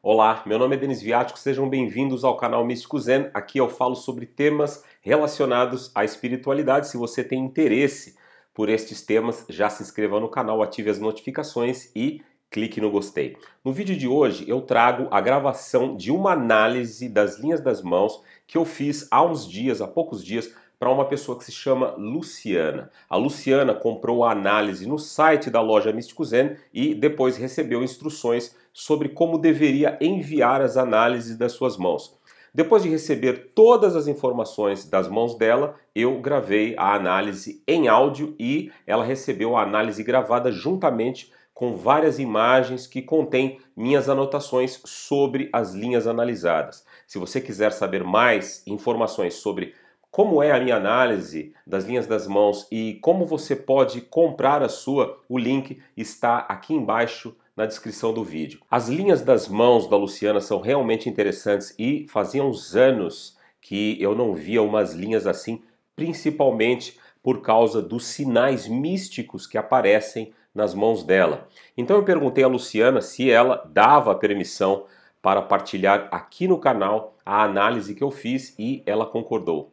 Olá, meu nome é Denis Viático, sejam bem-vindos ao canal Místico Zen. Aqui eu falo sobre temas relacionados à espiritualidade. Se você tem interesse por estes temas, já se inscreva no canal, ative as notificações e clique no gostei. No vídeo de hoje eu trago a gravação de uma análise das linhas das mãos que eu fiz há uns dias, há poucos dias, para uma pessoa que se chama Luciana. A Luciana comprou a análise no site da loja Místico Zen e depois recebeu instruções sobre como deveria enviar as análises das suas mãos. Depois de receber todas as informações das mãos dela, eu gravei a análise em áudio e ela recebeu a análise gravada juntamente com várias imagens que contêm minhas anotações sobre as linhas analisadas. Se você quiser saber mais informações sobre como é a minha análise das linhas das mãos e como você pode comprar a sua, o link está aqui embaixo na descrição do vídeo. As linhas das mãos da Luciana são realmente interessantes e faziam uns anos que eu não via umas linhas assim, principalmente por causa dos sinais místicos que aparecem nas mãos dela. Então eu perguntei a Luciana se ela dava permissão para partilhar aqui no canal a análise que eu fiz e ela concordou.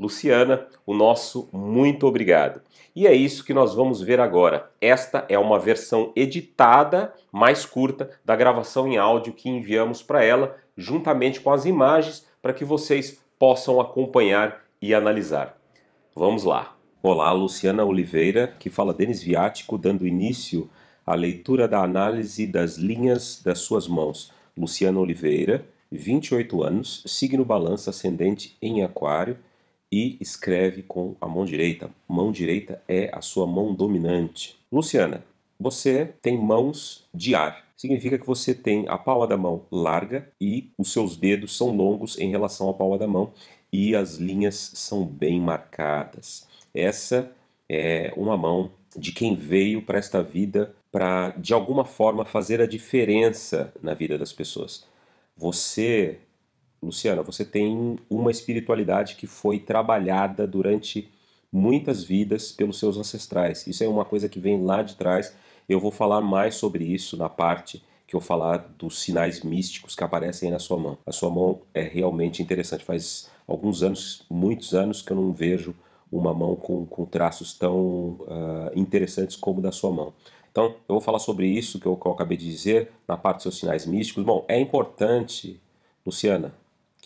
Luciana, o nosso muito obrigado. E é isso que nós vamos ver agora. Esta é uma versão editada, mais curta, da gravação em áudio que enviamos para ela, juntamente com as imagens, para que vocês possam acompanhar e analisar. Vamos lá. Olá, Luciana Oliveira, que fala Denis Viático, dando início à leitura da análise das linhas das suas mãos. Luciana Oliveira, 28 anos, signo balança ascendente em aquário, e escreve com a mão direita. Mão direita é a sua mão dominante. Luciana, você tem mãos de ar. Significa que você tem a palma da mão larga e os seus dedos são longos em relação à palma da mão e as linhas são bem marcadas. Essa é uma mão de quem veio para esta vida para de alguma forma fazer a diferença na vida das pessoas. Você Luciana, você tem uma espiritualidade que foi trabalhada durante muitas vidas pelos seus ancestrais. Isso é uma coisa que vem lá de trás. Eu vou falar mais sobre isso na parte que eu falar dos sinais místicos que aparecem aí na sua mão. A sua mão é realmente interessante. Faz alguns anos, muitos anos, que eu não vejo uma mão com, com traços tão uh, interessantes como da sua mão. Então, eu vou falar sobre isso que eu, que eu acabei de dizer na parte dos seus sinais místicos. Bom, é importante, Luciana,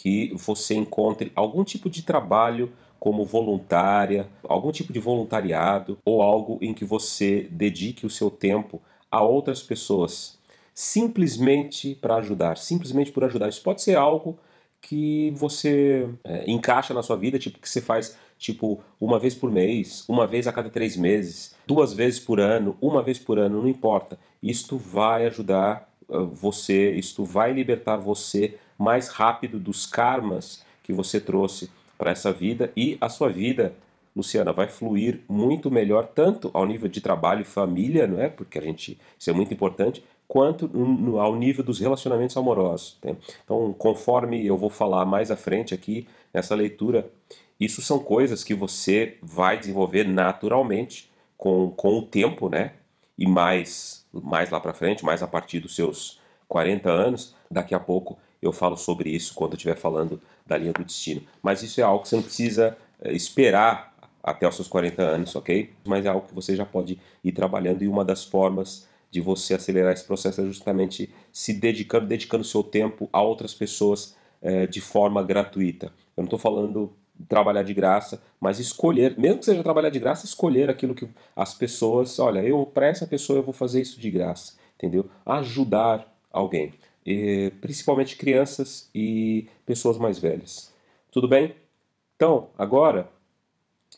que você encontre algum tipo de trabalho como voluntária, algum tipo de voluntariado ou algo em que você dedique o seu tempo a outras pessoas, simplesmente para ajudar, simplesmente por ajudar. Isso pode ser algo que você é, encaixa na sua vida, tipo que você faz tipo uma vez por mês, uma vez a cada três meses, duas vezes por ano, uma vez por ano, não importa. Isto vai ajudar uh, você, isto vai libertar você mais rápido dos karmas que você trouxe para essa vida e a sua vida, Luciana, vai fluir muito melhor tanto ao nível de trabalho e família, não é? Porque a gente isso é muito importante, quanto no, ao nível dos relacionamentos amorosos. Né? Então, conforme eu vou falar mais à frente aqui nessa leitura, isso são coisas que você vai desenvolver naturalmente com, com o tempo, né? E mais mais lá para frente, mais a partir dos seus 40 anos, daqui a pouco eu falo sobre isso quando eu estiver falando da linha do destino. Mas isso é algo que você não precisa eh, esperar até os seus 40 anos, ok? Mas é algo que você já pode ir trabalhando e uma das formas de você acelerar esse processo é justamente se dedicando, dedicando seu tempo a outras pessoas é, de forma gratuita. Eu não estou falando trabalhar de graça, mas escolher, mesmo que seja trabalhar de graça, escolher aquilo que as pessoas, olha, eu para essa pessoa eu vou fazer isso de graça, entendeu? Ajudar alguém principalmente crianças e pessoas mais velhas. Tudo bem? Então, agora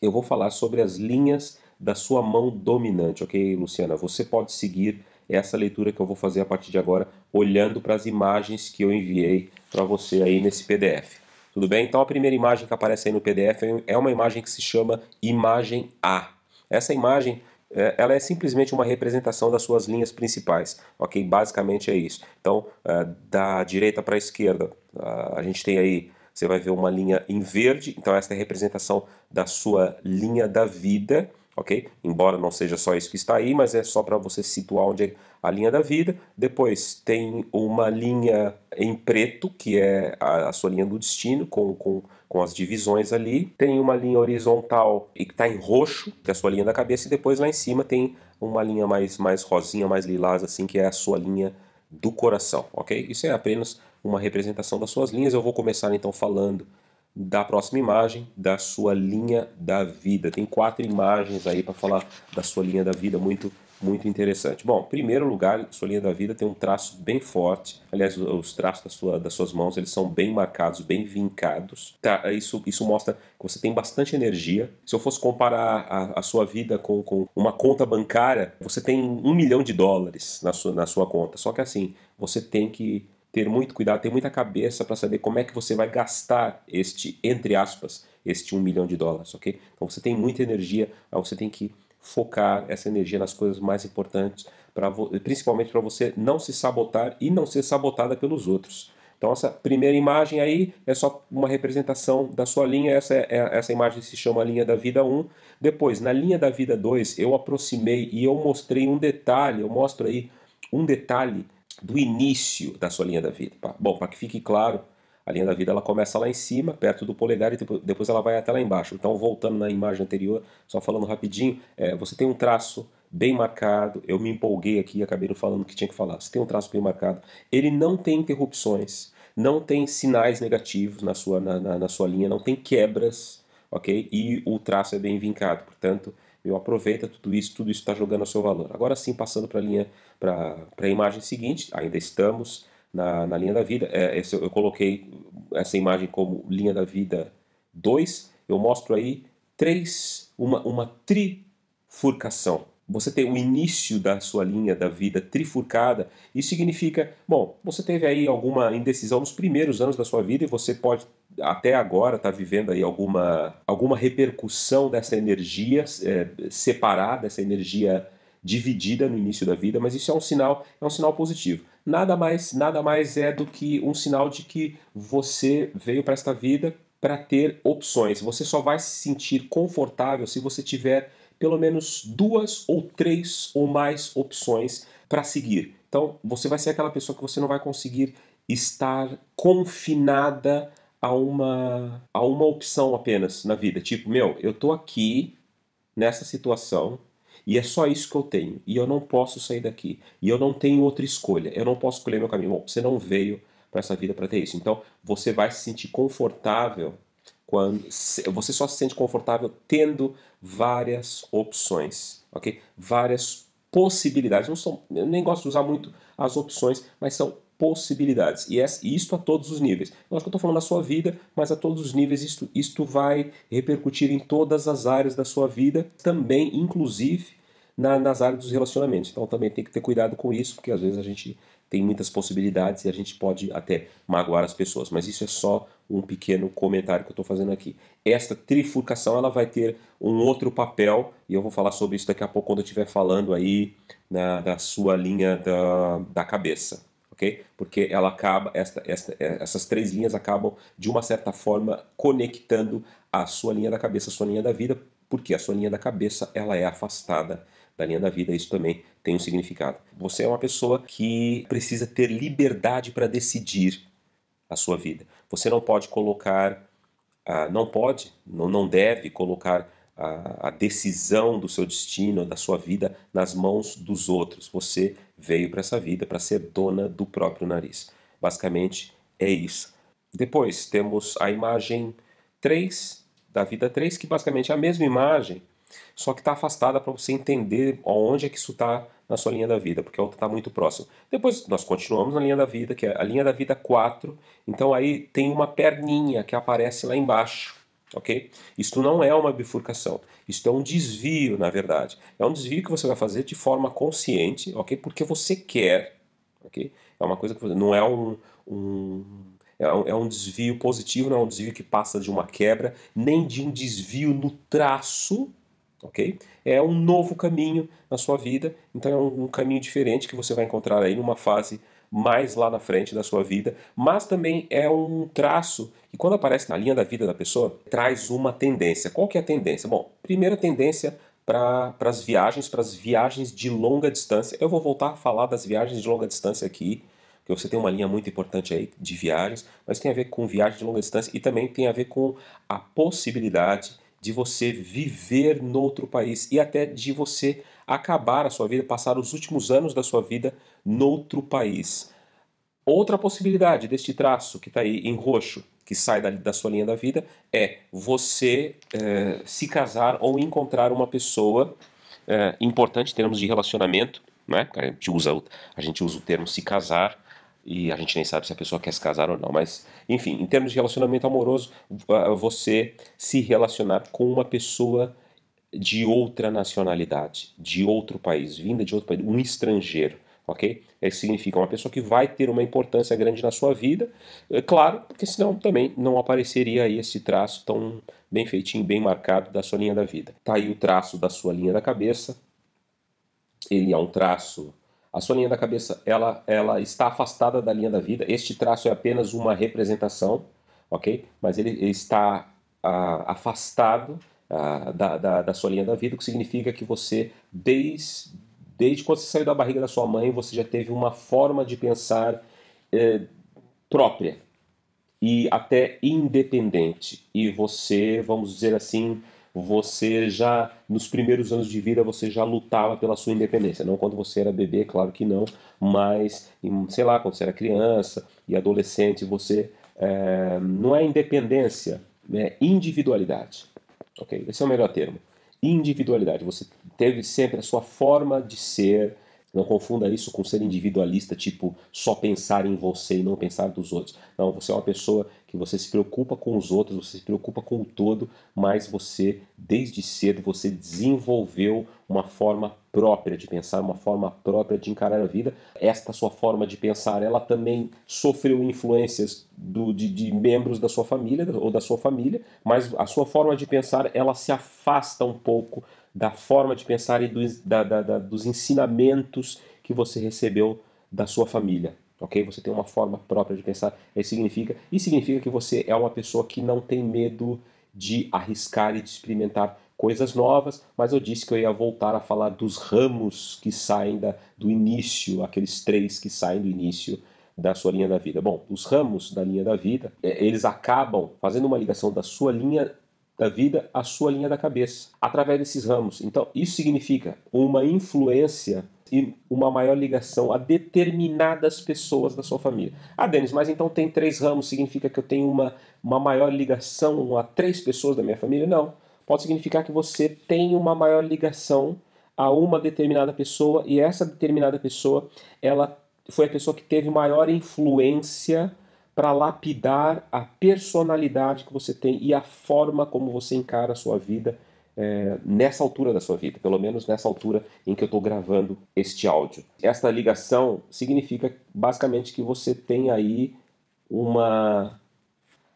eu vou falar sobre as linhas da sua mão dominante, ok, Luciana? Você pode seguir essa leitura que eu vou fazer a partir de agora, olhando para as imagens que eu enviei para você aí nesse PDF. Tudo bem? Então a primeira imagem que aparece aí no PDF é uma imagem que se chama imagem A. Essa imagem é, ela é simplesmente uma representação das suas linhas principais, ok? Basicamente é isso. Então, é, da direita para a esquerda, a gente tem aí, você vai ver uma linha em verde, então essa é a representação da sua linha da vida, ok? Embora não seja só isso que está aí, mas é só para você situar onde é a linha da vida. Depois tem uma linha em preto, que é a, a sua linha do destino, com, com, com as divisões ali. Tem uma linha horizontal e que está em roxo, que é a sua linha da cabeça, e depois lá em cima tem uma linha mais, mais rosinha, mais lilás, assim, que é a sua linha do coração, ok? Isso é apenas uma representação das suas linhas. Eu vou começar então falando da próxima imagem, da sua linha da vida. Tem quatro imagens aí para falar da sua linha da vida, muito muito interessante. Bom, em primeiro lugar, sua linha da vida tem um traço bem forte. Aliás, os traços da sua, das suas mãos eles são bem marcados, bem vincados. Tá, isso, isso mostra que você tem bastante energia. Se eu fosse comparar a, a sua vida com, com uma conta bancária, você tem um milhão de dólares na sua, na sua conta. Só que assim, você tem que ter muito cuidado, ter muita cabeça para saber como é que você vai gastar este, entre aspas, este um milhão de dólares, ok? Então você tem muita energia, você tem que focar essa energia nas coisas mais importantes, pra, principalmente para você não se sabotar e não ser sabotada pelos outros. Então essa primeira imagem aí é só uma representação da sua linha, essa, é, é essa imagem se chama linha da vida 1. Depois, na linha da vida 2, eu aproximei e eu mostrei um detalhe, eu mostro aí um detalhe do início da sua linha da vida. Bom, para que fique claro, a linha da vida ela começa lá em cima, perto do polegar, e depois ela vai até lá embaixo. Então, voltando na imagem anterior, só falando rapidinho, é, você tem um traço bem marcado. Eu me empolguei aqui e acabei não falando o que tinha que falar. Você tem um traço bem marcado. Ele não tem interrupções, não tem sinais negativos na sua, na, na, na sua linha, não tem quebras, ok? E o traço é bem vincado. Portanto, eu aproveita tudo isso, tudo isso está jogando a seu valor. Agora sim, passando para a linha, para a imagem seguinte, ainda estamos na, na linha da vida. É, esse, eu coloquei essa imagem como linha da vida 2. Eu mostro aí três, uma, uma trifurcação. Você tem o início da sua linha da vida trifurcada. Isso significa, bom, você teve aí alguma indecisão nos primeiros anos da sua vida e você pode até agora estar tá vivendo aí alguma, alguma repercussão dessa energia é, separada, dessa energia dividida no início da vida, mas isso é um sinal, é um sinal positivo. Nada mais, nada mais é do que um sinal de que você veio para esta vida para ter opções. Você só vai se sentir confortável se você tiver pelo menos duas ou três ou mais opções para seguir. Então, você vai ser aquela pessoa que você não vai conseguir estar confinada a uma a uma opção apenas na vida. Tipo, meu, eu tô aqui nessa situação, e é só isso que eu tenho. E eu não posso sair daqui. E eu não tenho outra escolha. Eu não posso escolher meu caminho. Bom, você não veio para essa vida para ter isso. Então, você vai se sentir confortável quando você só se sente confortável tendo várias opções, ok? Várias possibilidades. Não são, eu nem gosto de usar muito as opções, mas são possibilidades. E, isto a todos os níveis. Acho que eu estou falando na sua vida, mas a todos os níveis isto, isto vai repercutir em todas as áreas da sua vida, também, inclusive, na, nas áreas dos relacionamentos. Então também tem que ter cuidado com isso, porque às vezes a gente tem muitas possibilidades e a gente pode até magoar as pessoas. Mas isso é só um pequeno comentário que eu estou fazendo aqui. Esta trifurcação ela vai ter um outro papel e eu vou falar sobre isso daqui a pouco quando eu estiver falando aí na, da sua linha da, da cabeça. ok? Porque ela acaba, esta, esta, essas três linhas acabam de uma certa forma conectando a sua linha da cabeça, a sua linha da vida, porque a sua linha da cabeça ela é afastada da linha da vida, isso também tem um significado. Você é uma pessoa que precisa ter liberdade para decidir a sua vida. Você não pode colocar, ah, não pode, não, não deve colocar a, a decisão do seu destino, da sua vida, nas mãos dos outros. Você veio para essa vida para ser dona do próprio nariz. Basicamente é isso. Depois temos a imagem 3 da vida 3, que basicamente é a mesma imagem, só que está afastada para você entender onde é que isso está na sua linha da vida, porque a outra está muito próxima. Depois nós continuamos na linha da vida, que é a linha da vida 4. Então aí tem uma perninha que aparece lá embaixo, ok? Isto não é uma bifurcação, isto é um desvio, na verdade. É um desvio que você vai fazer de forma consciente, ok? Porque você quer, ok? É uma coisa que não é um, um é um, é um desvio positivo, não é um desvio que passa de uma quebra, nem de um desvio no traço, ok? É um novo caminho na sua vida, então é um, um, caminho diferente que você vai encontrar aí numa fase mais lá na frente da sua vida, mas também é um traço que quando aparece na linha da vida da pessoa, traz uma tendência. Qual que é a tendência? Bom, primeira tendência para as viagens, para as viagens de longa distância. Eu vou voltar a falar das viagens de longa distância aqui, porque você tem uma linha muito importante aí de viagens, mas tem a ver com viagem de longa distância e também tem a ver com a possibilidade de você viver noutro país e até de você acabar a sua vida, passar os últimos anos da sua vida noutro país. Outra possibilidade deste traço que está aí em roxo, que sai da, da, sua linha da vida, é você é, se casar ou encontrar uma pessoa é, importante em termos de relacionamento. Né? A, gente usa, a gente usa o termo se casar e a gente nem sabe se a pessoa quer se casar ou não. Mas, enfim, em termos de relacionamento amoroso, você se relacionar com uma pessoa de outra nacionalidade, de outro país, vinda de outro país, um estrangeiro, ok? Isso significa uma pessoa que vai ter uma importância grande na sua vida, é claro, porque senão também não apareceria aí esse traço tão bem feitinho, bem marcado da sua linha da vida. Tá aí o traço da sua linha da cabeça, ele é um traço a sua linha da cabeça ela, ela está afastada da linha da vida. Este traço é apenas uma representação, ok? Mas ele, ele está ah, afastado ah, da, da, da, sua linha da vida, o que significa que você, desde, desde quando você saiu da barriga da sua mãe, você já teve uma forma de pensar eh, própria e até independente. E você, vamos dizer assim, você já nos primeiros anos de vida você já lutava pela sua independência, não quando você era bebê, claro que não, mas sei lá quando você era criança e adolescente você é, não é independência, é individualidade, ok? Esse é o melhor termo, individualidade. Você teve sempre a sua forma de ser não confunda isso com ser individualista, tipo só pensar em você e não pensar dos outros. Não, você é uma pessoa que você se preocupa com os outros, você se preocupa com o todo, mas você, desde cedo, você desenvolveu uma forma própria de pensar, uma forma própria de encarar a vida. Esta sua forma de pensar, ela também sofreu influências do, de, de membros da sua família ou da sua família, mas a sua forma de pensar, ela se afasta um pouco da forma de pensar e dos, da, da, da, dos ensinamentos que você recebeu da sua família. Ok? Você tem uma forma própria de pensar. Isso significa, isso significa que você é uma pessoa que não tem medo de arriscar e de experimentar coisas novas, mas eu disse que eu ia voltar a falar dos ramos que saem da, do início, aqueles três que saem do início da sua linha da vida. Bom, os ramos da linha da vida, é, eles acabam fazendo uma ligação da sua linha da vida à sua linha da cabeça, através desses ramos. Então, isso significa uma influência e uma maior ligação a determinadas pessoas da sua família. Ah, Denis, mas então tem três ramos, significa que eu tenho uma, uma maior ligação a três pessoas da minha família? Não. Pode significar que você tem uma maior ligação a uma determinada pessoa e essa determinada pessoa, ela foi a pessoa que teve maior influência para lapidar a personalidade que você tem e a forma como você encara a sua vida é, nessa altura da sua vida, pelo menos nessa altura em que eu estou gravando este áudio. Esta ligação significa basicamente que você tem aí uma,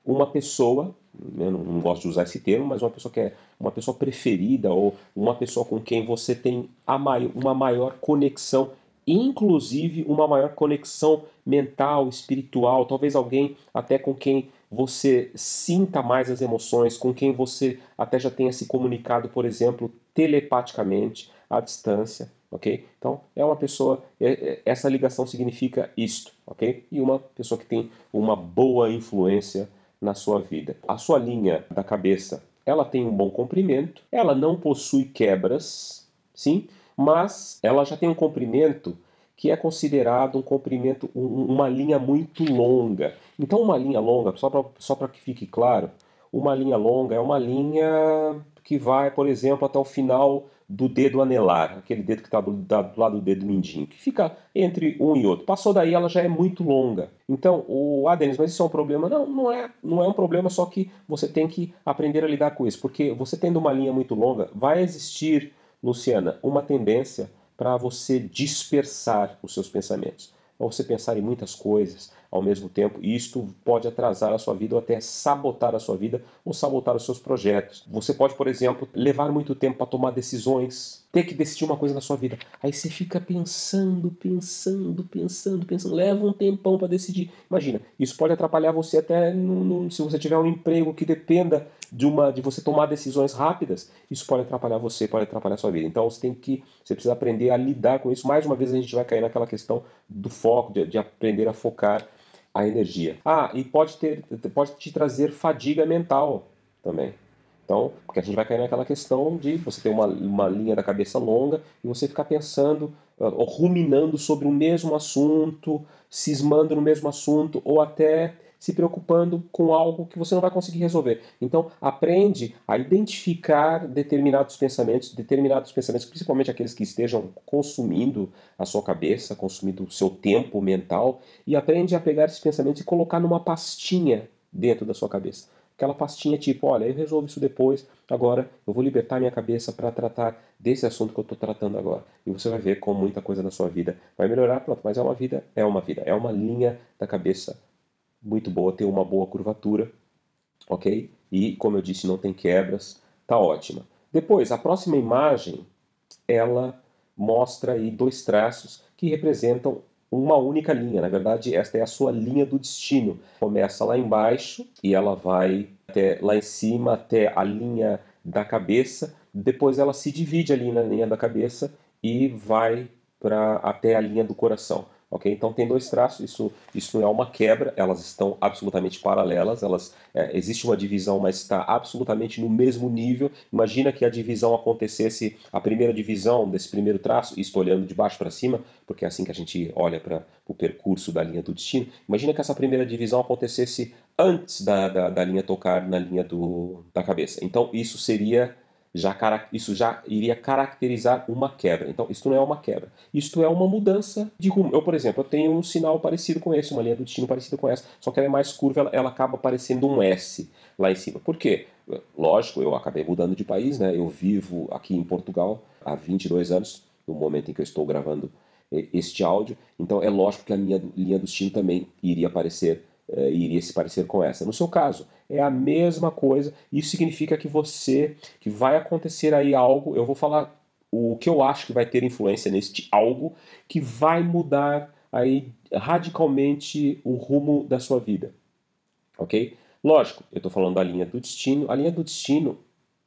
uma pessoa, eu não, gosto de usar esse termo, mas uma pessoa que é uma pessoa preferida ou uma pessoa com quem você tem a uma maior conexão inclusive uma maior conexão mental, espiritual, talvez alguém até com quem você sinta mais as emoções, com quem você até já tenha se comunicado, por exemplo, telepaticamente, à distância, ok? Então, é uma pessoa, é, é, essa ligação significa isto, ok? E uma pessoa que tem uma boa influência na sua vida. A sua linha da cabeça, ela tem um bom comprimento, ela não possui quebras, sim? mas ela já tem um comprimento que é considerado um comprimento, um, uma linha muito longa. Então, uma linha longa, só para só que fique claro, uma linha longa é uma linha que vai, por exemplo, até o final do dedo anelar, aquele dedo que está do, do, lado do dedo mindinho, que fica entre um e outro. Passou daí, ela já é muito longa. Então, o ah, Denis, mas isso é um problema? Não, não é, não é um problema, só que você tem que aprender a lidar com isso, porque você tendo uma linha muito longa, vai existir Luciana, uma tendência para você dispersar os seus pensamentos, para você pensar em muitas coisas, ao mesmo tempo, e isto pode atrasar a sua vida ou até sabotar a sua vida ou sabotar os seus projetos. Você pode, por exemplo, levar muito tempo para tomar decisões, ter que decidir uma coisa na sua vida. Aí você fica pensando, pensando, pensando, pensando, leva um tempão para decidir. Imagina, isso pode atrapalhar você até no, no, se você tiver um emprego que dependa de uma de você tomar decisões rápidas, isso pode atrapalhar você, pode atrapalhar a sua vida. Então você tem que, você precisa aprender a lidar com isso. Mais uma vez a gente vai cair naquela questão do foco, de, de aprender a focar a energia. Ah, e pode ter, pode te trazer fadiga mental também. Então, porque a gente vai cair naquela questão de você ter uma, uma linha da cabeça longa e você ficar pensando, ah, ruminando sobre o mesmo assunto, cismando no mesmo assunto, ou até se preocupando com algo que você não vai conseguir resolver. Então, aprende a identificar determinados pensamentos, determinados pensamentos, principalmente aqueles que estejam consumindo a sua cabeça, consumindo o seu tempo mental, e aprende a pegar esses pensamentos e colocar numa pastinha dentro da sua cabeça aquela pastinha tipo, olha, eu resolvo isso depois, agora eu vou libertar minha cabeça para tratar desse assunto que eu estou tratando agora. E você vai ver como muita coisa na sua vida vai melhorar, pronto, mas é uma vida, é uma vida, é uma linha da cabeça muito boa, tem uma boa curvatura, ok? E, como eu disse, não tem quebras, tá ótima. Depois, a próxima imagem, ela mostra aí dois traços que representam uma única linha. Na verdade, esta é a sua linha do destino. Começa lá embaixo e ela vai até lá em cima até a linha da cabeça. Depois ela se divide ali na linha da cabeça e vai para até a linha do coração. Ok? Então tem dois traços, isso, isso não é uma quebra, elas estão absolutamente paralelas, elas, é, existe uma divisão, mas está absolutamente no mesmo nível. Imagina que a divisão acontecesse, a primeira divisão desse primeiro traço, isto olhando de baixo para cima, porque é assim que a gente olha para o percurso da linha do destino. Imagina que essa primeira divisão acontecesse antes da, da, da linha tocar na linha do, da cabeça. Então isso seria já, isso já iria caracterizar uma quebra. Então, isso não é uma quebra. Isto é uma mudança de rumo. Eu, por exemplo, eu tenho um sinal parecido com esse, uma linha do destino parecida com essa, só que ela é mais curva, ela, ela acaba parecendo um S lá em cima. Por quê? Lógico, eu acabei mudando de país, né? Eu vivo aqui em Portugal há 22 anos, no momento em que eu estou gravando este áudio. Então, é lógico que a minha linha do destino também iria aparecer uh, iria se parecer com essa. No seu caso, é a mesma coisa. Isso significa que você, que vai acontecer aí algo, eu vou falar o que eu acho que vai ter influência neste algo que vai mudar aí radicalmente o rumo da sua vida. Ok? Lógico, eu estou falando da linha do destino. A linha do destino,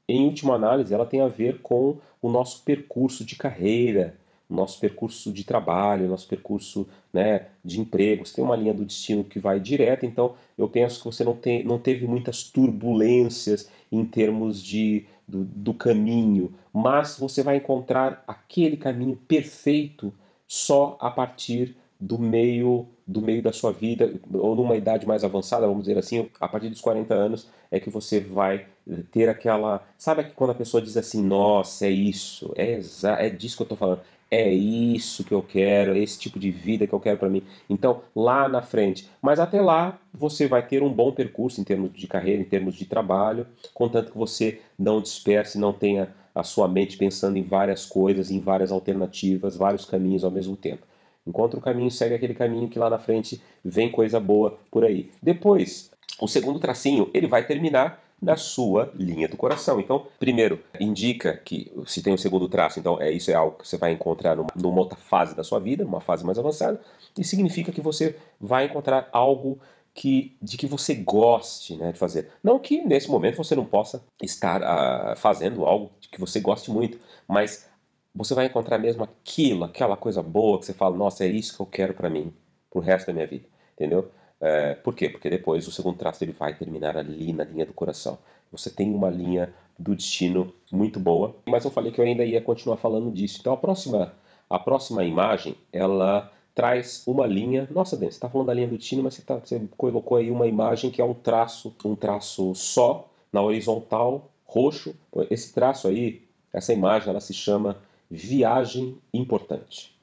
em última análise, ela tem a ver com o nosso percurso de carreira, nosso percurso de trabalho, nosso percurso né, de emprego. Você tem uma linha do destino que vai direto, então eu penso que você não, tem, não teve muitas turbulências em termos de, do, do caminho, mas você vai encontrar aquele caminho perfeito só a partir do meio do meio da sua vida ou numa idade mais avançada, vamos dizer assim, a partir dos 40 anos é que você vai ter aquela, sabe quando a pessoa diz assim, nossa, é isso, é, é disso que eu estou falando é isso que eu quero, é esse tipo de vida que eu quero para mim. Então, lá na frente. Mas até lá, você vai ter um bom percurso em termos de carreira, em termos de trabalho, contanto que você não disperse, não tenha a sua mente pensando em várias coisas, em várias alternativas, vários caminhos ao mesmo tempo. Encontra o caminho, segue aquele caminho que lá na frente vem coisa boa por aí. Depois, o segundo tracinho, ele vai terminar da sua linha do coração. Então, primeiro, indica que se tem o um segundo traço, então é isso é algo que você vai encontrar numa, numa outra fase da sua vida, uma fase mais avançada, e significa que você vai encontrar algo que, de que você goste né, de fazer. Não que nesse momento você não possa estar uh, fazendo algo que você goste muito, mas você vai encontrar mesmo aquilo, aquela coisa boa que você fala, nossa, é isso que eu quero para mim, pro resto da minha vida, entendeu? É, por quê? Porque depois o segundo traço ele vai terminar ali na linha do coração. Você tem uma linha do destino muito boa, mas eu falei que eu ainda ia continuar falando disso. Então a próxima, a próxima imagem, ela traz uma linha. Nossa, Dan, você está falando da linha do destino, mas você, tá, você colocou aí uma imagem que é um traço, um traço só na horizontal, roxo. Esse traço aí, essa imagem, ela se chama viagem importante.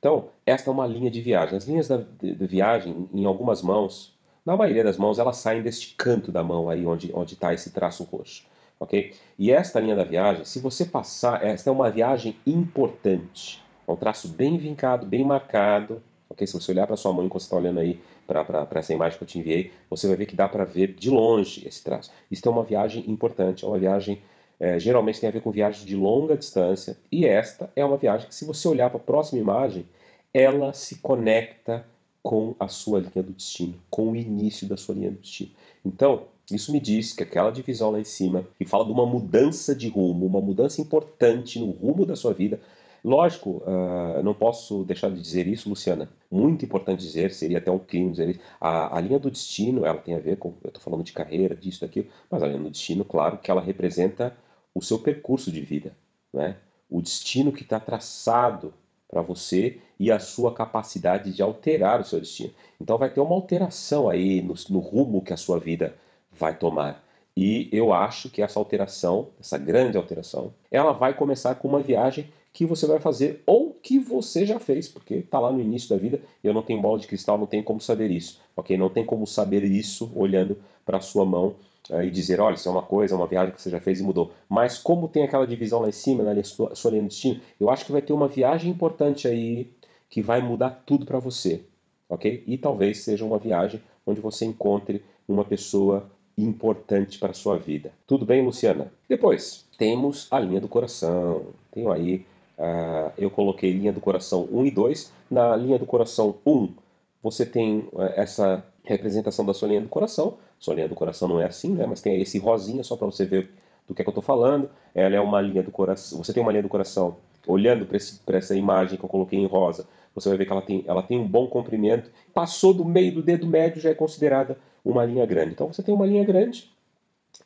Então, esta é uma linha de viagem. As linhas da, de, de viagem, em algumas mãos, na maioria das mãos, elas saem deste canto da mão aí onde está esse traço roxo. ok? E esta linha da viagem, se você passar, esta é uma viagem importante. É um traço bem vincado, bem marcado, Ok? Se você olhar para sua mão enquanto você está olhando aí para essa imagem que eu te enviei, você vai ver que dá para ver de longe esse traço. Isso é uma viagem importante, é uma viagem é, geralmente tem a ver com viagens de longa distância, e esta é uma viagem que, se você olhar para a próxima imagem, ela se conecta com a sua linha do destino, com o início da sua linha do destino. Então, isso me diz que aquela divisão lá em cima, que fala de uma mudança de rumo, uma mudança importante no rumo da sua vida, Lógico, uh, não posso deixar de dizer isso, Luciana. Muito importante dizer, seria até um crime dizer isso. A, a linha do destino, ela tem a ver com, eu estou falando de carreira, disso, daquilo, mas a linha do destino, claro, que ela representa o seu percurso de vida, né? O destino que está traçado para você e a sua capacidade de alterar o seu destino. Então vai ter uma alteração aí no, no rumo que a sua vida vai tomar. E eu acho que essa alteração, essa grande alteração, ela vai começar com uma viagem que você vai fazer ou que você já fez, porque está lá no início da vida e eu não tenho bola de cristal, não tenho como saber isso, ok? Não tem como saber isso olhando para a sua mão uh, e dizer, olha, isso é uma coisa, é uma viagem que você já fez e mudou. Mas como tem aquela divisão lá em cima, na sua, sua linha de destino, eu acho que vai ter uma viagem importante aí que vai mudar tudo para você, ok? E talvez seja uma viagem onde você encontre uma pessoa importante para a sua vida. Tudo bem, Luciana? Depois, temos a linha do coração. Tenho aí Uh, eu coloquei linha do coração 1 e 2. Na linha do coração 1, você tem uh, essa representação da sua linha do coração. Sua linha do coração não é assim, né? mas tem esse rosinha só para você ver do que, é que eu estou falando. Ela é uma linha do coração. Você tem uma linha do coração olhando para essa imagem que eu coloquei em rosa. Você vai ver que ela tem, ela tem um bom comprimento. Passou do meio do dedo médio já é considerada uma linha grande. Então você tem uma linha grande,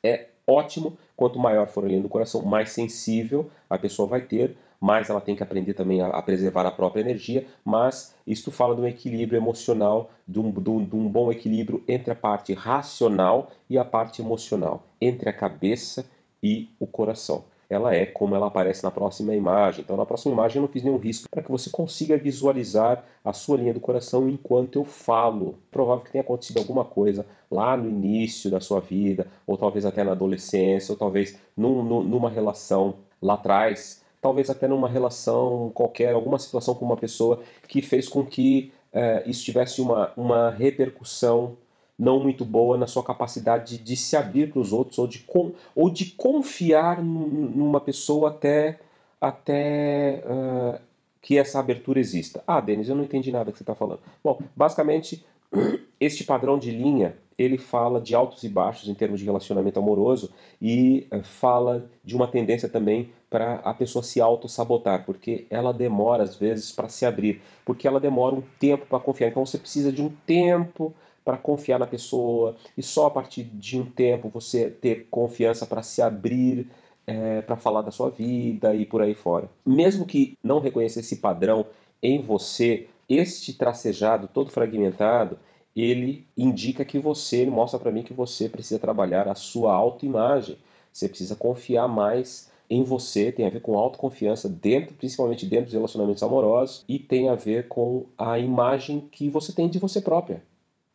é ótimo. Quanto maior for a linha do coração, mais sensível a pessoa vai ter mais ela tem que aprender também a, a preservar a própria energia, mas isto fala de um equilíbrio emocional, de um, de, um, de um bom equilíbrio entre a parte racional e a parte emocional, entre a cabeça e o coração ela é como ela aparece na próxima imagem. Então, na próxima imagem eu não fiz nenhum risco para que você consiga visualizar a sua linha do coração enquanto eu falo. Provável que tenha acontecido alguma coisa lá no início da sua vida, ou talvez até na adolescência, ou talvez num, numa relação lá atrás talvez até numa relação qualquer, alguma situação com uma pessoa que fez com que é, isso tivesse uma, uma repercussão não muito boa na sua capacidade de, de se abrir para os outros ou de, com, ou de confiar numa pessoa até, até uh, que essa abertura exista. Ah, Denis, eu não entendi nada que você está falando. Bom, basicamente, este padrão de linha ele fala de altos e baixos em termos de relacionamento amoroso e uh, fala de uma tendência também para a pessoa se auto-sabotar, porque ela demora às vezes para se abrir, porque ela demora um tempo para confiar. Então você precisa de um tempo para confiar na pessoa e só a partir de um tempo você ter confiança para se abrir é, para falar da sua vida e por aí fora. Mesmo que não reconheça esse padrão em você, este tracejado todo fragmentado, ele indica que você, ele mostra para mim que você precisa trabalhar a sua autoimagem. Você precisa confiar mais em você, tem a ver com autoconfiança dentro, principalmente dentro dos relacionamentos amorosos e tem a ver com a imagem que você tem de você própria.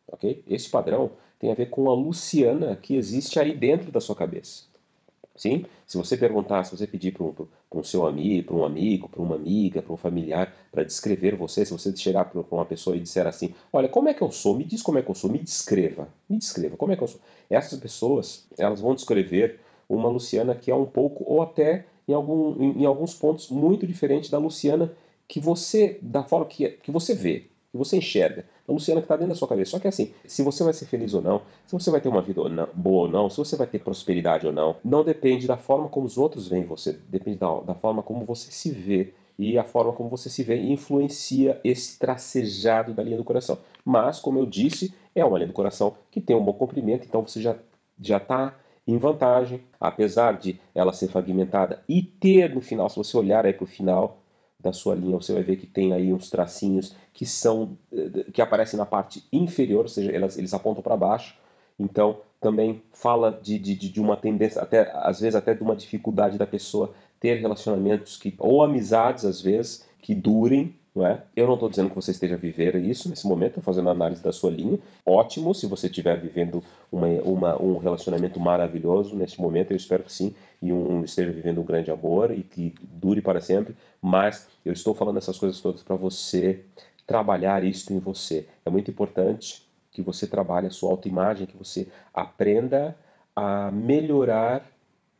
OK? Esse padrão tem a ver com a Luciana que existe aí dentro da sua cabeça. Sim? Se você perguntar, se você pedir para um, um seu amigo, para um amigo, para uma amiga, para um familiar, para descrever você, se você chegar para uma pessoa e disser assim, olha, como é que eu sou? Me diz como é que eu sou, me descreva, me descreva, como é que eu sou? Essas pessoas, elas vão descrever uma Luciana que é um pouco, ou até em, algum, em, em alguns pontos, muito diferente da Luciana que você, da forma que, que você vê, que você enxerga. A Luciana que está dentro da sua cabeça. Só que assim, se você vai ser feliz ou não, se você vai ter uma vida ou não, boa ou não, se você vai ter prosperidade ou não, não depende da forma como os outros veem você, depende da, da forma como você se vê. E a forma como você se vê influencia esse tracejado da linha do coração. Mas, como eu disse, é uma linha do coração que tem um bom comprimento, então você já já está em vantagem, apesar de ela ser fragmentada e ter no final, se você olhar para o final, da sua linha, você vai ver que tem aí uns tracinhos que são eh, que aparecem na parte inferior, ou seja, elas, eles apontam para baixo. Então, também fala de, de, de uma tendência, até às vezes até de uma dificuldade da pessoa ter relacionamentos que ou amizades às vezes que durem não é? Eu não estou dizendo que você esteja vivendo isso nesse momento, estou fazendo análise da sua linha. Ótimo se você estiver vivendo uma, uma, um relacionamento maravilhoso nesse momento, eu espero que sim, e um, esteja vivendo um grande amor e que dure para sempre. Mas eu estou falando essas coisas todas para você trabalhar isso em você. É muito importante que você trabalhe a sua autoimagem, que você aprenda a melhorar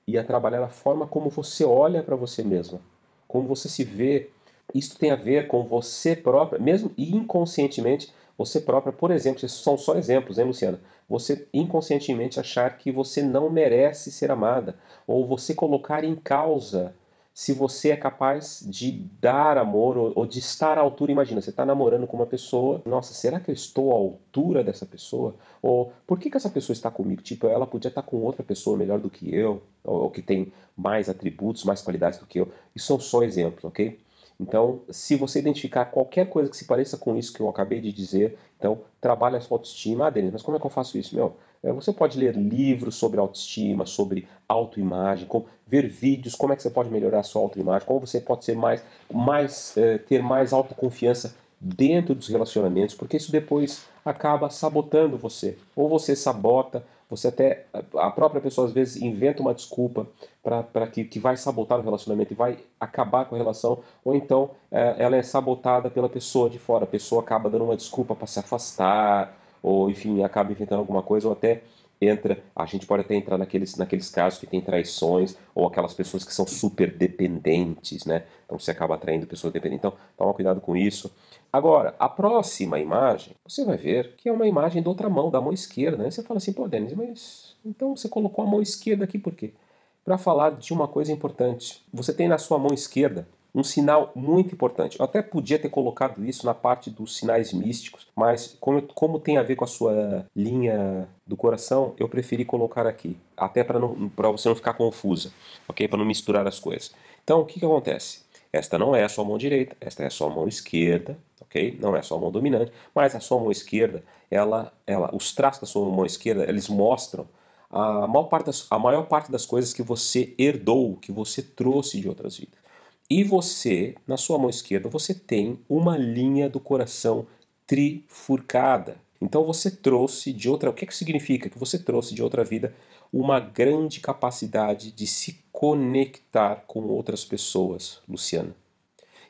e a trabalhar a forma como você olha para você mesma, como você se vê. Isso tem a ver com você própria, mesmo inconscientemente, você própria, por exemplo, esses são só exemplos, hein, Luciana? Você inconscientemente achar que você não merece ser amada, ou você colocar em causa se você é capaz de dar amor ou, ou de estar à altura. Imagina, você está namorando com uma pessoa, nossa, será que eu estou à altura dessa pessoa? Ou por que, que essa pessoa está comigo? Tipo, ela podia estar com outra pessoa melhor do que eu, ou, ou que tem mais atributos, mais qualidades do que eu. Isso são só exemplos, ok? Então, se você identificar qualquer coisa que se pareça com isso que eu acabei de dizer, então trabalhe a sua autoestima. Ah, Denis, mas como é que eu faço isso? Meu, é, você pode ler livros sobre autoestima, sobre autoimagem, como, ver vídeos, como é que você pode melhorar a sua autoimagem, como você pode ser mais, mais é, ter mais autoconfiança dentro dos relacionamentos, porque isso depois acaba sabotando você. Ou você sabota, você até. A própria pessoa às vezes inventa uma desculpa para que, que vai sabotar o relacionamento e vai acabar com a relação, ou então é, ela é sabotada pela pessoa de fora. A pessoa acaba dando uma desculpa para se afastar, ou enfim, acaba inventando alguma coisa, ou até entra, a gente pode até entrar naqueles, naqueles casos que tem traições, ou aquelas pessoas que são super dependentes, né? Então você acaba atraindo pessoas dependentes. Então, toma cuidado com isso. Agora, a próxima imagem, você vai ver que é uma imagem da outra mão, da mão esquerda. Né? Você fala assim, pô, Denis, mas então você colocou a mão esquerda aqui por quê? Para falar de uma coisa importante. Você tem na sua mão esquerda um sinal muito importante. Eu até podia ter colocado isso na parte dos sinais místicos, mas como, como tem a ver com a sua linha do coração, eu preferi colocar aqui, até para você não ficar confusa, ok? Para não misturar as coisas. Então, o que, que acontece? Esta não é a sua mão direita, esta é a sua mão esquerda, ok? Não é a sua mão dominante, mas a sua mão esquerda, ela, ela, os traços da sua mão esquerda, eles mostram a maior, parte das, a maior parte das coisas que você herdou, que você trouxe de outras vidas. E você, na sua mão esquerda, você tem uma linha do coração trifurcada. Então você trouxe de outra. O que, é que significa? Que você trouxe de outra vida uma grande capacidade de se conectar com outras pessoas, Luciana.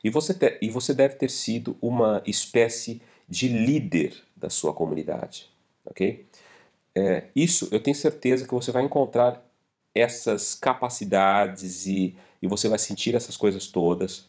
E você, te, e você deve ter sido uma espécie de líder da sua comunidade, ok? É, isso eu tenho certeza que você vai encontrar essas capacidades e, e você vai sentir essas coisas todas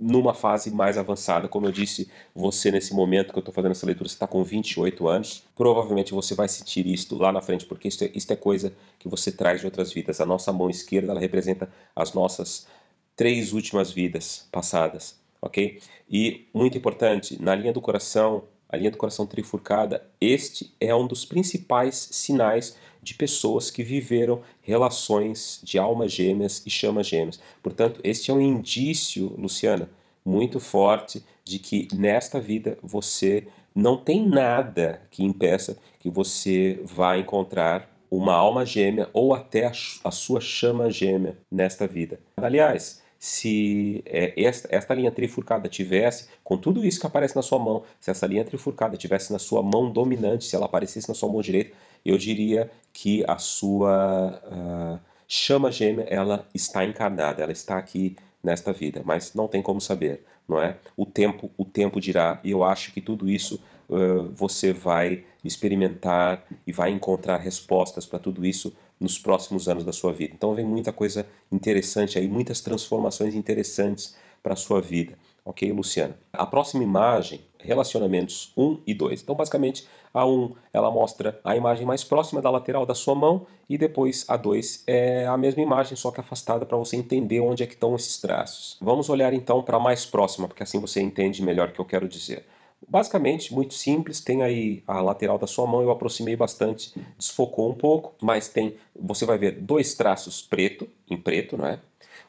numa fase mais avançada. Como eu disse, você nesse momento que eu estou fazendo essa leitura, você está com 28 anos. Provavelmente você vai sentir isto lá na frente, porque isto é, isto é coisa que você traz de outras vidas. A nossa mão esquerda ela representa as nossas três últimas vidas passadas, ok? E muito importante, na linha do coração, a linha do coração trifurcada, este é um dos principais sinais de pessoas que viveram relações de almas gêmeas e chamas gêmeas. Portanto, este é um indício, Luciana, muito forte de que nesta vida você não tem nada que impeça que você vá encontrar uma alma gêmea ou até a, a sua chama gêmea nesta vida. Aliás, se é, esta, esta linha trifurcada tivesse, com tudo isso que aparece na sua mão, se essa linha trifurcada tivesse na sua mão dominante, se ela aparecesse na sua mão direita, eu diria que a sua uh, chama gêmea ela está encarnada, ela está aqui nesta vida, mas não tem como saber, não é? O tempo, o tempo dirá. E eu acho que tudo isso uh, você vai experimentar e vai encontrar respostas para tudo isso nos próximos anos da sua vida. Então vem muita coisa interessante aí, muitas transformações interessantes para a sua vida. Ok, Luciana? A próxima imagem, relacionamentos 1 e 2. Então, basicamente, a 1 ela mostra a imagem mais próxima da lateral da sua mão e depois a 2 é a mesma imagem, só que afastada para você entender onde é que estão esses traços. Vamos olhar então para a mais próxima, porque assim você entende melhor o que eu quero dizer. Basicamente, muito simples, tem aí a lateral da sua mão, eu aproximei bastante, desfocou um pouco, mas tem, você vai ver dois traços preto, em preto, não é?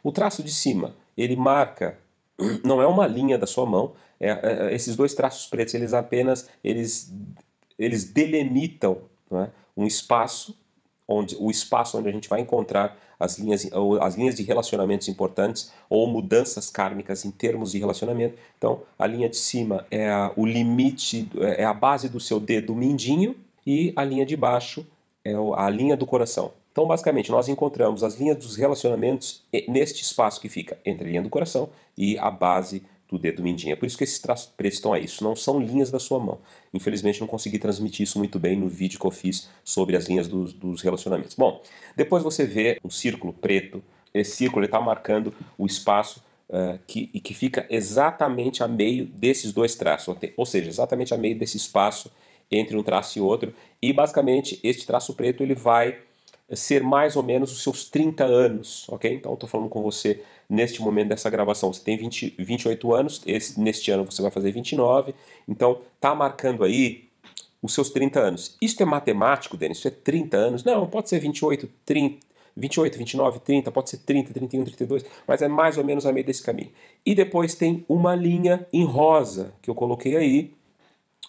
O traço de cima, ele marca, não é uma linha da sua mão, é, é, é esses dois traços pretos, eles apenas, eles, eles delimitam é? um espaço, onde, o espaço onde a gente vai encontrar as linhas, as linhas de relacionamentos importantes ou mudanças kármicas em termos de relacionamento. Então, a linha de cima é a, o limite, é a base do seu dedo mindinho e a linha de baixo é a linha do coração. Então, basicamente, nós encontramos as linhas dos relacionamentos neste espaço que fica entre a linha do coração e a base do dedo mindinho. É por isso que esses traços estão aí. Isso não são linhas da sua mão. Infelizmente não consegui transmitir isso muito bem no vídeo que eu fiz sobre as linhas dos, dos relacionamentos. Bom, depois você vê um círculo preto. Esse círculo está marcando o espaço uh, que, e que fica exatamente a meio desses dois traços. Ou seja, exatamente a meio desse espaço entre um traço e outro. E basicamente este traço preto ele vai ser mais ou menos os seus 30 anos, ok? Então estou falando com você neste momento dessa gravação. Você tem 20, 28 anos, esse, neste ano você vai fazer 29, então tá marcando aí os seus 30 anos. Isso é matemático, Denis? Isso é 30 anos? Não, pode ser 28, 30, 28, 29, 30, pode ser 30, 31, 32, mas é mais ou menos a meio desse caminho. E depois tem uma linha em rosa que eu coloquei aí,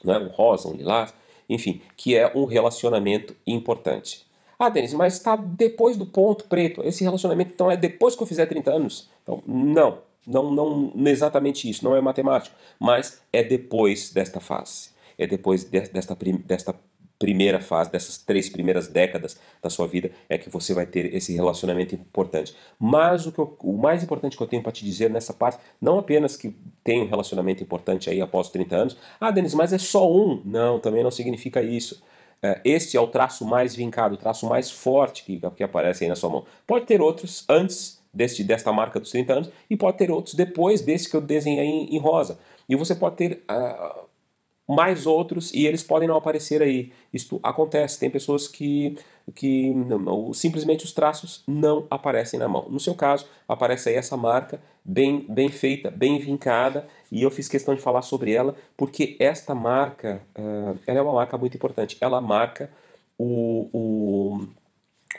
né, um rosa, um lilás, enfim, que é um relacionamento importante. Ah, Denis, mas está depois do ponto preto. Esse relacionamento então é depois que eu fizer 30 anos? Então, não, não, não exatamente isso, não é matemático, mas é depois desta fase. É depois de, desta, desta primeira fase, dessas três primeiras décadas da sua vida, é que você vai ter esse relacionamento importante. Mas o, que eu, o mais importante que eu tenho para te dizer nessa parte, não apenas que tem um relacionamento importante aí após 30 anos, ah, Denis, mas é só um. Não, também não significa isso. É, este é o traço mais vincado, o traço mais forte que, que aparece aí na sua mão. Pode ter outros antes deste, desta marca dos 30 anos e pode ter outros depois desse que eu desenhei em, em rosa. E você pode ter uh, mais outros e eles podem não aparecer aí. Isto acontece, tem pessoas que, que não, simplesmente os traços não aparecem na mão. No seu caso, aparece aí essa marca bem, bem feita, bem vincada, e eu fiz questão de falar sobre ela porque esta marca uh, ela é uma marca muito importante. Ela marca o, o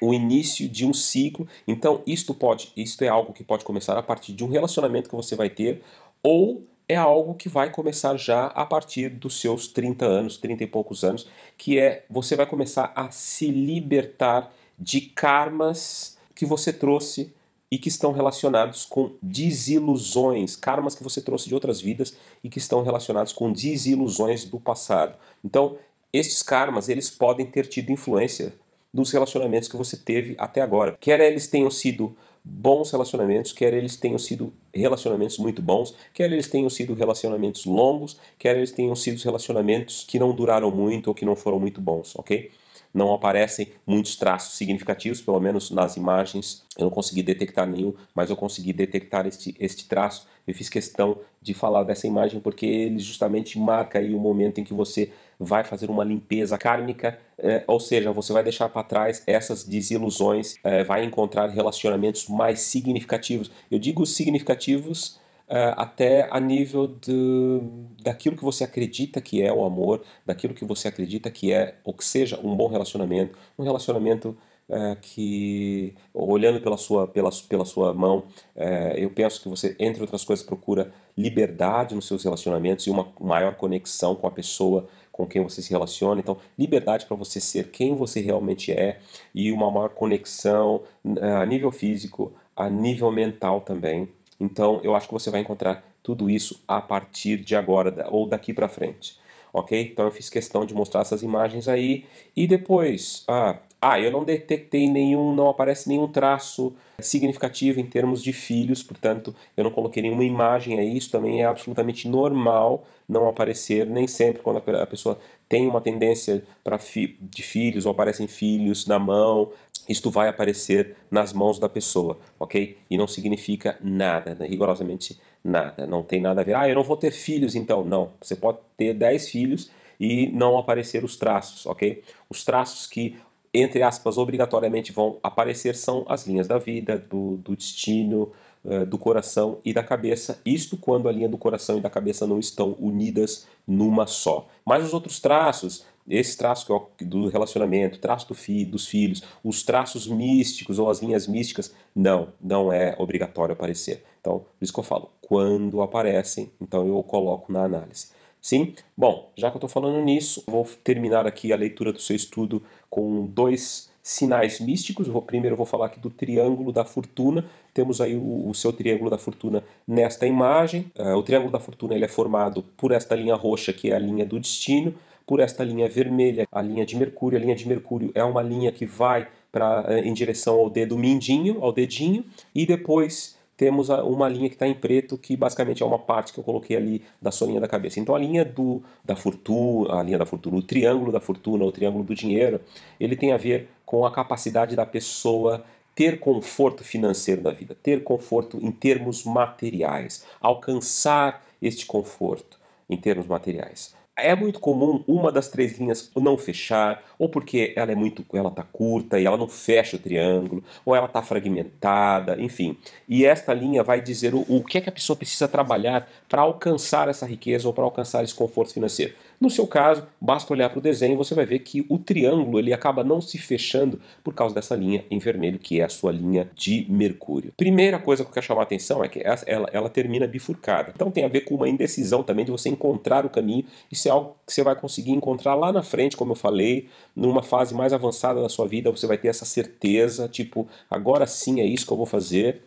o início de um ciclo. Então, isto pode, isto é algo que pode começar a partir de um relacionamento que você vai ter ou é algo que vai começar já a partir dos seus 30 anos, 30 e poucos anos, que é você vai começar a se libertar de karmas que você trouxe e que estão relacionados com desilusões, karmas que você trouxe de outras vidas e que estão relacionados com desilusões do passado. Então, estes karmas, eles podem ter tido influência dos relacionamentos que você teve até agora. Quer eles tenham sido bons relacionamentos, quer eles tenham sido relacionamentos muito bons, quer eles tenham sido relacionamentos longos, quer eles tenham sido relacionamentos que não duraram muito ou que não foram muito bons, ok? Não aparecem muitos traços significativos, pelo menos nas imagens eu não consegui detectar nenhum, mas eu consegui detectar este, este traço. Eu fiz questão de falar dessa imagem porque ele justamente marca aí o momento em que você vai fazer uma limpeza kármica, é, ou seja, você vai deixar para trás essas desilusões, é, vai encontrar relacionamentos mais significativos. Eu digo significativos até a nível de, daquilo que você acredita que é o amor, daquilo que você acredita que é, ou que seja, um bom relacionamento, um relacionamento é, que, olhando pela sua, pela, pela sua mão, é, eu penso que você, entre outras coisas, procura liberdade nos seus relacionamentos e uma maior conexão com a pessoa com quem você se relaciona. Então, liberdade para você ser quem você realmente é e uma maior conexão a nível físico, a nível mental também. Então, eu acho que você vai encontrar tudo isso a partir de agora ou daqui para frente. Ok? Então, eu fiz questão de mostrar essas imagens aí. E depois, ah, ah, eu não detectei nenhum, não aparece nenhum traço significativo em termos de filhos, portanto, eu não coloquei nenhuma imagem aí, isso também é absolutamente normal não aparecer, nem sempre quando a pessoa tem uma tendência para fi de filhos ou aparecem filhos na mão, isto vai aparecer nas mãos da pessoa, ok? E não significa nada, né? rigorosamente nada, não tem nada a ver. Ah, eu não vou ter filhos então. Não, você pode ter 10 filhos e não aparecer os traços, ok? Os traços que entre aspas, obrigatoriamente vão aparecer são as linhas da vida, do, do destino, uh, do coração e da cabeça. Isto quando a linha do coração e da cabeça não estão unidas numa só. Mas os outros traços, esse traço do relacionamento, traço do fi, dos filhos, os traços místicos ou as linhas místicas, não, não é obrigatório aparecer. Então, por isso que eu falo, quando aparecem, então eu coloco na análise. Sim? Bom, já que eu estou falando nisso, vou terminar aqui a leitura do seu estudo com dois sinais místicos. Vou, primeiro eu vou falar aqui do triângulo da fortuna. Temos aí o, o seu triângulo da fortuna nesta imagem. Uh, o triângulo da fortuna ele é formado por esta linha roxa, que é a linha do destino, por esta linha vermelha, a linha de Mercúrio. A linha de Mercúrio é uma linha que vai pra, uh, em direção ao dedo mindinho, ao dedinho, e depois temos uma linha que está em preto, que basicamente é uma parte que eu coloquei ali da sua linha da cabeça. Então a linha do, da fortuna, a linha da fortuna, o triângulo da fortuna, o triângulo do dinheiro, ele tem a ver com a capacidade da pessoa ter conforto financeiro na vida, ter conforto em termos materiais, alcançar este conforto em termos materiais. É muito comum uma das três linhas não fechar, ou porque ela é muito, ela está curta e ela não fecha o triângulo, ou ela está fragmentada, enfim. E esta linha vai dizer o, o que é que a pessoa precisa trabalhar para alcançar essa riqueza ou para alcançar esse conforto financeiro. No seu caso, basta olhar para o desenho, você vai ver que o triângulo ele acaba não se fechando por causa dessa linha em vermelho, que é a sua linha de Mercúrio. Primeira coisa que eu quero chamar a atenção é que ela, ela termina bifurcada. Então tem a ver com uma indecisão também de você encontrar o caminho. Isso é algo que você vai conseguir encontrar lá na frente, como eu falei, numa fase mais avançada da sua vida, você vai ter essa certeza, tipo, agora sim é isso que eu vou fazer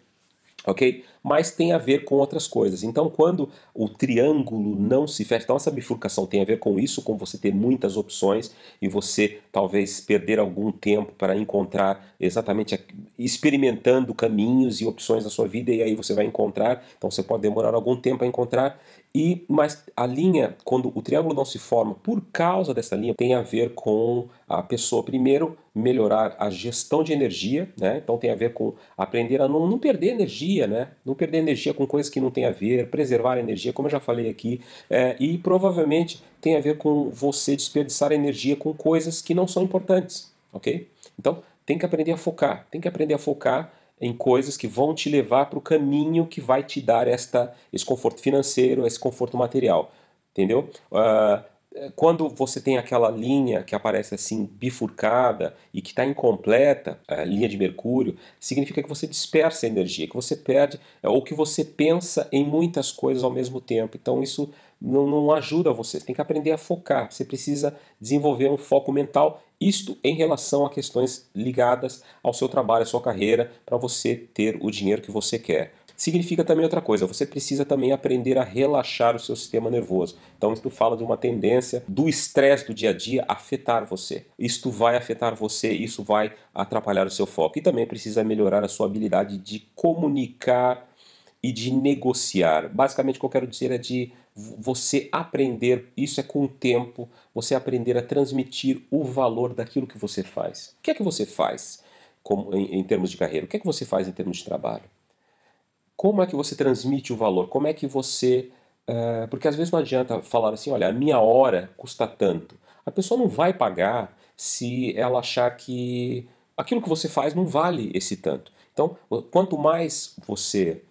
ok? Mas tem a ver com outras coisas. Então, quando o triângulo não se fecha, então essa bifurcação tem a ver com isso, com você ter muitas opções e você talvez perder algum tempo para encontrar exatamente experimentando caminhos e opções na sua vida e aí você vai encontrar. Então, você pode demorar algum tempo a encontrar e, mas a linha, quando o triângulo não se forma por causa dessa linha, tem a ver com a pessoa, primeiro, melhorar a gestão de energia, né? Então tem a ver com aprender a não, não perder energia, né? Não perder energia com coisas que não tem a ver, preservar a energia, como eu já falei aqui, é, e provavelmente tem a ver com você desperdiçar energia com coisas que não são importantes, ok? Então tem que aprender a focar, tem que aprender a focar em coisas que vão te levar para o caminho que vai te dar esta, esse conforto financeiro, esse conforto material. Entendeu? Uh, quando você tem aquela linha que aparece assim bifurcada e que está incompleta, a linha de Mercúrio, significa que você dispersa energia, que você perde ou que você pensa em muitas coisas ao mesmo tempo. Então isso não, não ajuda você. Você tem que aprender a focar. Você precisa desenvolver um foco mental. Isto em relação a questões ligadas ao seu trabalho, à sua carreira, para você ter o dinheiro que você quer. Significa também outra coisa, você precisa também aprender a relaxar o seu sistema nervoso. Então, isto fala de uma tendência do estresse do dia a dia afetar você. Isto vai afetar você, isso vai atrapalhar o seu foco. E também precisa melhorar a sua habilidade de comunicar e de negociar. Basicamente, o que eu quero dizer é de você aprender, isso é com o tempo, você aprender a transmitir o valor daquilo que você faz. O que é que você faz como, em, em termos de carreira? O que é que você faz em termos de trabalho? Como é que você transmite o valor? Como é que você. Uh, porque às vezes não adianta falar assim: olha, a minha hora custa tanto. A pessoa não vai pagar se ela achar que aquilo que você faz não vale esse tanto. Então, quanto mais você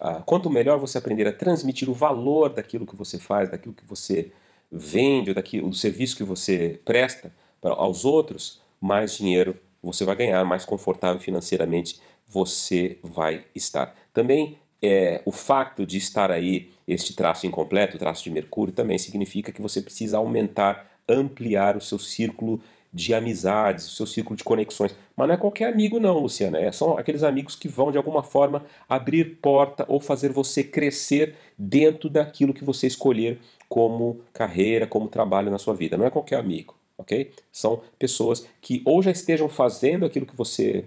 ah, quanto melhor você aprender a transmitir o valor daquilo que você faz, daquilo que você vende, daquilo, do serviço que você presta para, aos outros, mais dinheiro você vai ganhar, mais confortável financeiramente você vai estar. Também é, o fato de estar aí este traço incompleto, o traço de Mercúrio, também significa que você precisa aumentar, ampliar o seu círculo de amizades, o seu círculo de conexões. Mas não é qualquer amigo, não, Luciana. É, são aqueles amigos que vão, de alguma forma, abrir porta ou fazer você crescer dentro daquilo que você escolher como carreira, como trabalho na sua vida. Não é qualquer amigo, ok? São pessoas que ou já estejam fazendo aquilo que você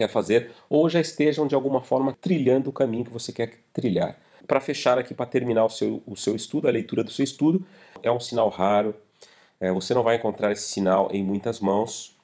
quer fazer, ou já estejam, de alguma forma, trilhando o caminho que você quer trilhar. Para fechar aqui, para terminar o seu, o seu estudo, a leitura do seu estudo, é um sinal raro, é, você não vai encontrar esse sinal em muitas mãos.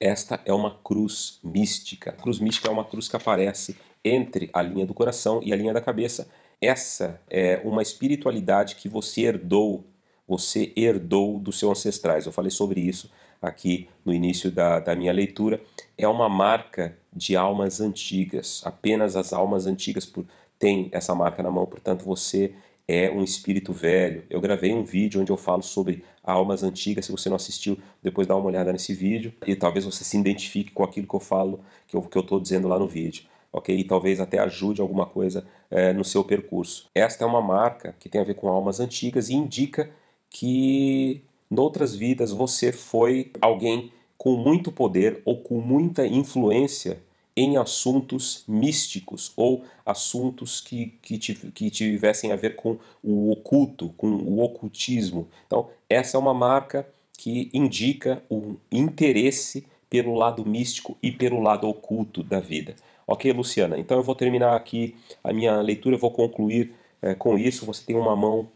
Esta é uma cruz mística. A cruz mística é uma cruz que aparece entre a linha do coração e a linha da cabeça. Essa é uma espiritualidade que você herdou, você herdou dos seus ancestrais. Eu falei sobre isso aqui no início da, da minha leitura. É uma marca de almas antigas. Apenas as almas antigas têm essa marca na mão, portanto você é um espírito velho. Eu gravei um vídeo onde eu falo sobre almas antigas. Se você não assistiu, depois dá uma olhada nesse vídeo e talvez você se identifique com aquilo que eu falo, que eu estou dizendo lá no vídeo. Ok? E talvez até ajude alguma coisa é, no seu percurso. Esta é uma marca que tem a ver com almas antigas e indica que, noutras vidas, você foi alguém com muito poder ou com muita influência em assuntos místicos ou assuntos que, que, tivessem a ver com o oculto, com o ocultismo. Então, essa é uma marca que indica o interesse pelo lado místico e pelo lado oculto da vida. Ok, Luciana? Então eu vou terminar aqui a minha leitura, eu vou concluir é, com isso. Você tem uma mão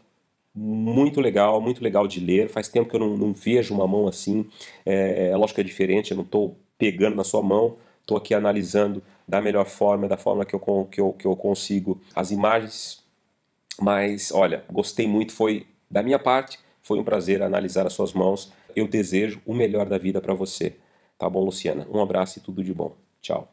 muito legal, muito legal de ler. Faz tempo que eu não, não vejo uma mão assim. É, é lógico que é diferente, eu não estou pegando na sua mão, estou aqui analisando da melhor forma, da forma que eu, que, eu, que eu consigo as imagens. Mas olha, gostei muito, foi da minha parte, foi um prazer analisar as suas mãos. Eu desejo o melhor da vida para você. Tá bom, Luciana? Um abraço e tudo de bom. Tchau.